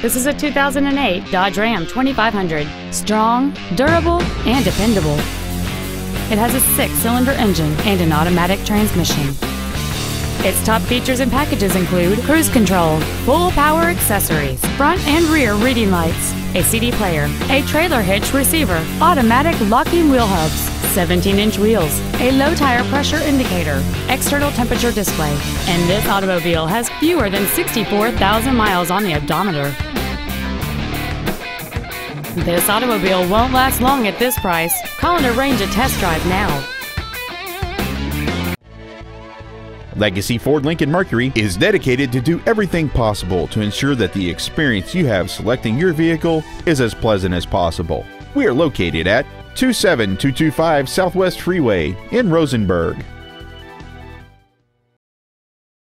This is a 2008 Dodge Ram 2500. Strong, durable, and dependable. It has a six-cylinder engine and an automatic transmission. Its top features and packages include cruise control, full power accessories, front and rear reading lights, a CD player, a trailer hitch receiver, automatic locking wheel hubs, 17-inch wheels, a low tire pressure indicator, external temperature display, and this automobile has fewer than 64,000 miles on the odometer. This automobile won't last long at this price. Call and arrange a test drive now. Legacy Ford Lincoln Mercury is dedicated to do everything possible to ensure that the experience you have selecting your vehicle is as pleasant as possible. We are located at 27225 Southwest Freeway in Rosenberg.